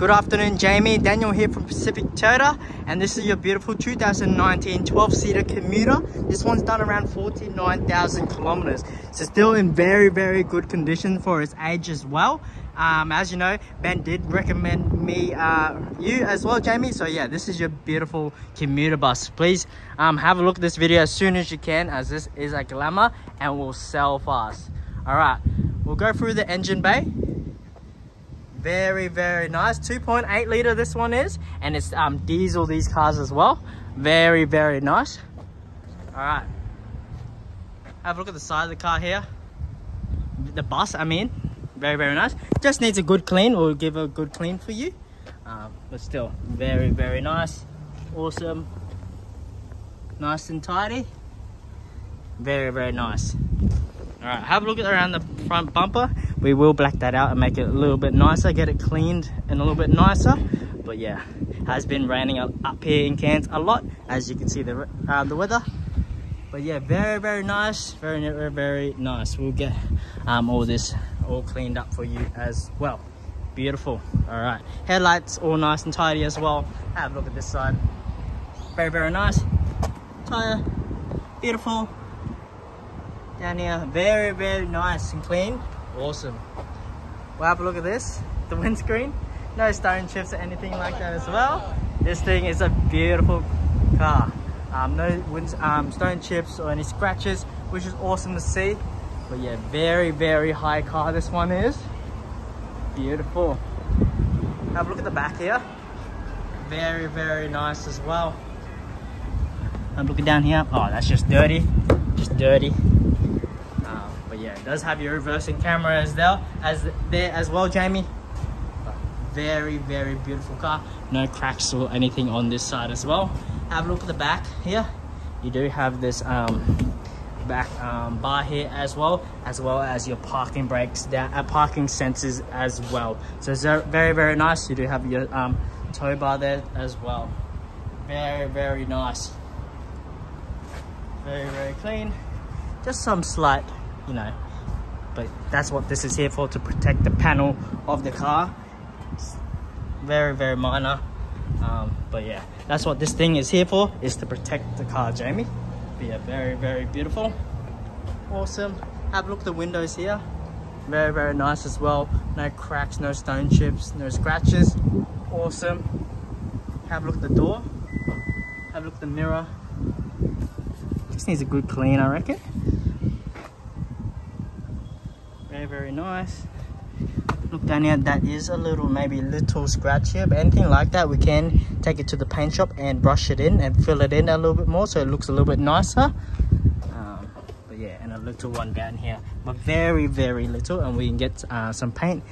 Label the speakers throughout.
Speaker 1: Good afternoon, Jamie. Daniel here from Pacific Toyota, and this is your beautiful 2019 12-seater commuter. This one's done around 49,000 kilometers, so still in very, very good condition for its age as well. Um, as you know, Ben did recommend me uh, you as well, Jamie. So yeah, this is your beautiful commuter bus. Please um, have a look at this video as soon as you can, as this is a glamour and will sell fast. All right, we'll go through the engine bay very very nice. 2.8 liter this one is. And it's um diesel these cars as well. Very very nice. All right have a look at the side of the car here. The bus i mean. Very very nice. Just needs a good clean we'll give a good clean for you. Um, but still very very nice. Awesome. Nice and tidy. Very very nice all right have a look at around the front bumper. We will black that out and make it a little bit nicer get it cleaned and a little bit nicer. But yeah has been raining up here in Cairns a lot as you can see the uh, the weather. But yeah very very nice very very very nice. We'll get um, all this all cleaned up for you as well. Beautiful. All right headlights all nice and tidy as well. Have a look at this side. Very very nice. Tire. Beautiful down here. Very very nice and clean. Awesome. Well have a look at this. The windscreen. No stone chips or anything like that as well. This thing is a beautiful car. Um, no wind, um, stone chips or any scratches which is awesome to see. But yeah very very high car this one is. Beautiful. Have a look at the back here. Very very nice as well. I'm looking down here. Oh that's just dirty just dirty But yeah, it does have your reversing camera as well as there as well, Jamie. Very, very beautiful car. No cracks or anything on this side as well. Have a look at the back here. You do have this um, back um, bar here as well, as well as your parking brakes, down, uh, parking sensors as well. So it's very, very nice. You do have your um, tow bar there as well. Very, very nice. Very, very clean. Just some slight you know but that's what this is here for to protect the panel of the car. It's very very minor um, but yeah that's what this thing is here for is to protect the car Jamie. But yeah very very beautiful. Awesome. Have a look at the windows here. Very very nice as well. No cracks no stone chips no scratches. Awesome. Have a look at the door. Have a look at the mirror just needs a good clean I reckon. Very very nice. Look down here that is a little maybe little scratch here but anything like that we can take it to the paint shop and brush it in and fill it in a little bit more so it looks a little bit nicer. Um, but yeah and a little one down here but very very little and we can get uh, some paint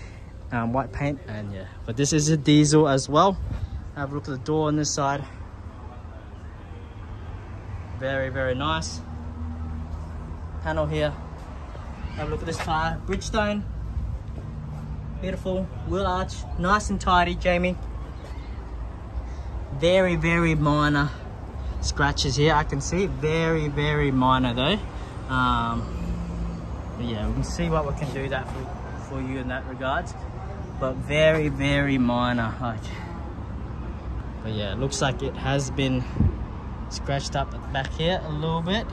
Speaker 1: um, white paint and yeah. But this is a diesel as well. Have a look at the door on this side very very nice panel here have a look at this tire. Bridgestone. Beautiful. Wheel arch. Nice and tidy, Jamie. Very, very minor scratches here. I can see very, very minor though. Um, yeah, we can see what we can do that for, for you in that regards. But very, very minor. Like, but yeah, looks like it has been scratched up at the back here a little bit.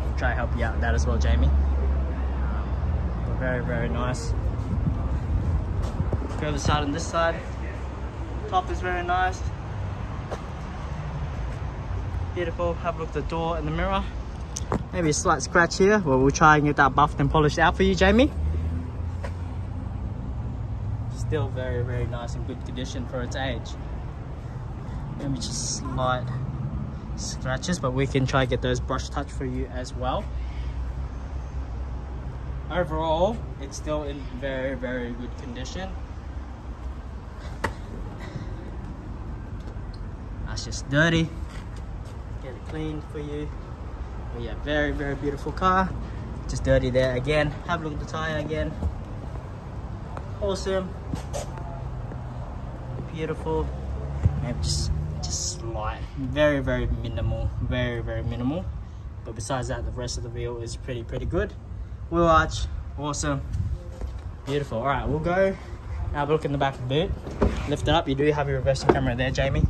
Speaker 1: I'll try to help you out with that as well, Jamie. Um, very, very nice. Go the side on this side. Top is very nice. Beautiful. Have a look at the door and the mirror. Maybe a slight scratch here. Well, we'll try and get that buffed and polished out for you, Jamie. Still very, very nice and good condition for its age. Maybe just slight scratches but we can try get those brush touch for you as well. Overall it's still in very very good condition. That's just dirty. Get it cleaned for you. But yeah very very beautiful car. Just dirty there again. Have a look at the tire again. Awesome beautiful and just just slight very very minimal very very minimal but besides that the rest of the wheel is pretty pretty good wheel arch Awesome. Beautiful. All right, we'll go. Have a look in the back of the boot. Lift it up. You do have your reversing camera there, Jamie.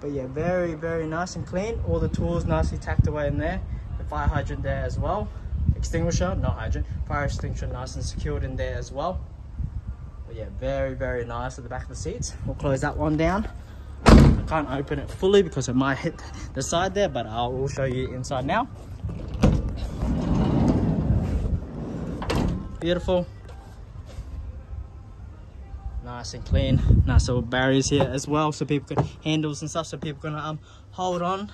Speaker 1: But yeah, very, very nice and clean. All the tools nicely tacked away in there. The fire hydrant there as well. Extinguisher, not hydrant. Fire extinguisher nice and secured in there as well. But yeah, very, very nice at the back of the seats. We'll close that one down. I can't open it fully because it might hit the side there, but I will show you inside now. Beautiful. Nice and clean. Nice little barriers here as well, so people can handles and stuff, so people can um hold on.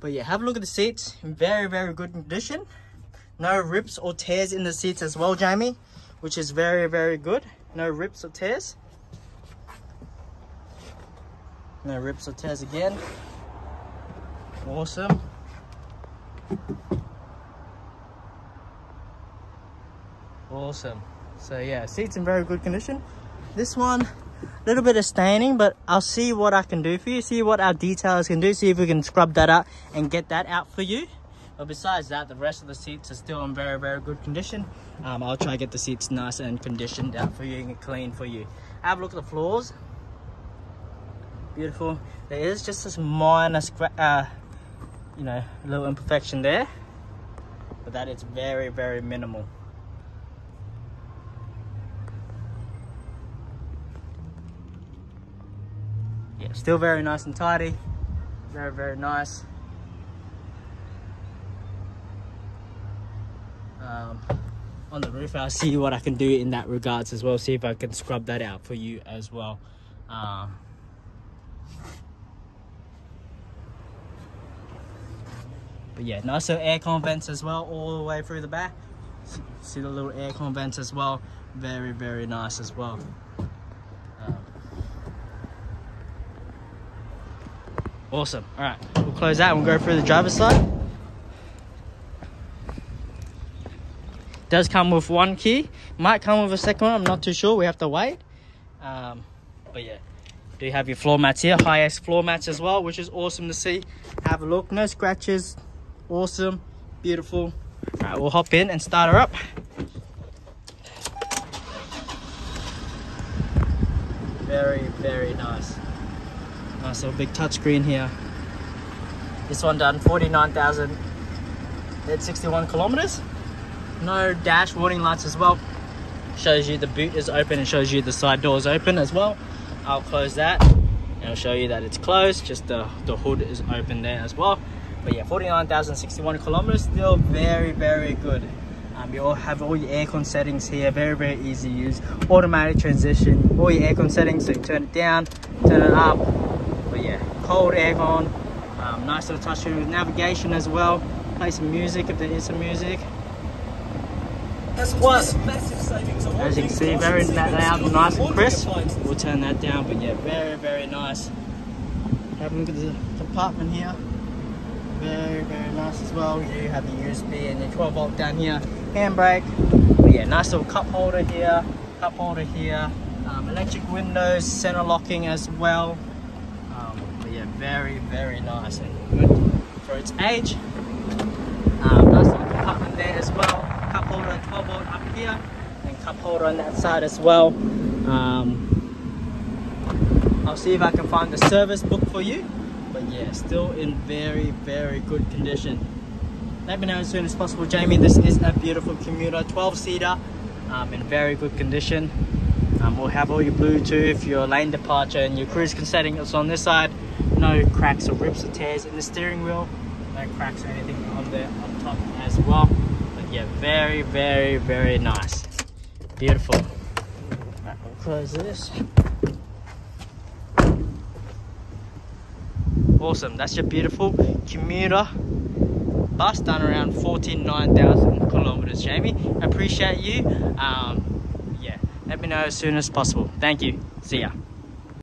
Speaker 1: But yeah, have a look at the seats. Very, very good condition. No rips or tears in the seats as well, Jamie, which is very, very good. No rips or tears. No rips or tears again. Awesome. Awesome. So yeah, seats in very good condition. This one, little bit of staining, but I'll see what I can do for you. See what our detailers can do. See if we can scrub that out and get that out for you. But besides that, the rest of the seats are still in very, very good condition. Um, I'll try to get the seats nice and conditioned out for you and clean for you. Have a look at the floors. Beautiful. There is just this minor, uh, you know, little imperfection there. But that is very, very minimal. Still very nice and tidy. Very, very nice. Um, on the roof, I'll see what I can do in that regards as well. See if I can scrub that out for you as well. Um, but yeah, nice little aircon vents as well, all the way through the back. See the little aircon vents as well. Very, very nice as well. Awesome. All right, we'll close that and we'll go through the driver's side. Does come with one key. Might come with a second one. I'm not too sure. We have to wait. Um, but yeah, do you have your floor mats here? Hiace floor mats as well, which is awesome to see. Have a look. No scratches. Awesome. Beautiful. All right, we'll hop in and start her up. Very, very nice. Nice little big touchscreen here. This one done 49,000 at 61 kilometers. No dash warning lights as well. Shows you the boot is open and shows you the side door is open as well. I'll close that and I'll show you that it's closed. Just the, the hood is open there as well. But yeah, 49,061 kilometers, still very, very good. Um, you all have all your aircon settings here, very, very easy to use. Automatic transition, all your aircon settings, so you turn it down, turn it up, cold aircon, um, nice little touch with navigation as well. Play some music if there is some music. What? As you can see, very loud and nice and crisp. We'll turn that down, but yeah, very, very nice. Have a look at the compartment here. Very, very nice as well. You have the USB and your 12 volt down here. Handbrake. But yeah, nice little cup holder here. Cup holder here. Um, electric windows, center locking as well very, very nice and good for its age. Um, nice little compartment there as well. Cup holder 12 volt up here and cup holder on that side as well. Um, I'll see if I can find the service book for you. But yeah, still in very, very good condition. Let me know as soon as possible, Jamie. This is a beautiful commuter, 12 seater, um, in very good condition. Um, we'll have all your Bluetooth, your lane departure, and your cruise settings on this side no cracks or rips or tears in the steering wheel. No cracks or anything on the on top as well. But yeah very very very nice. Beautiful. Right, we'll close this. Awesome that's your beautiful commuter bus done around 49,000 kilometers. Jamie appreciate you. Um, yeah let me know as soon as possible. Thank you. See ya